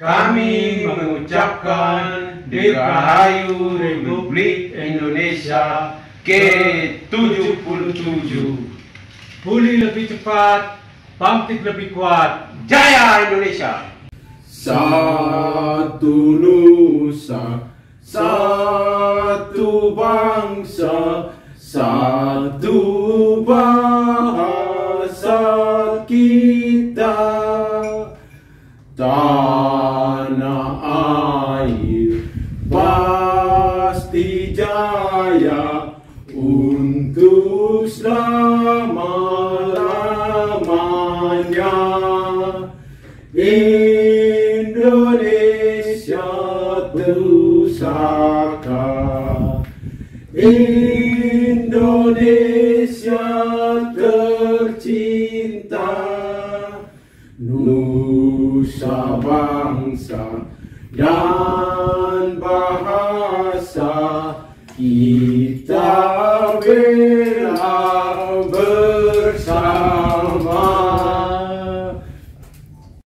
kami mengucapkan Dirgahayu Republik Indonesia ke-77. Pulih lebih cepat, bangkit lebih kuat. Jaya Indonesia! Satu nusa, satu bangsa, satu bahasa kita. Tanah air pasti jaya untuk selama-lamanya. Indonesia pusaka Indonesia tercinta bangsa dan bahasa kita bela bersama.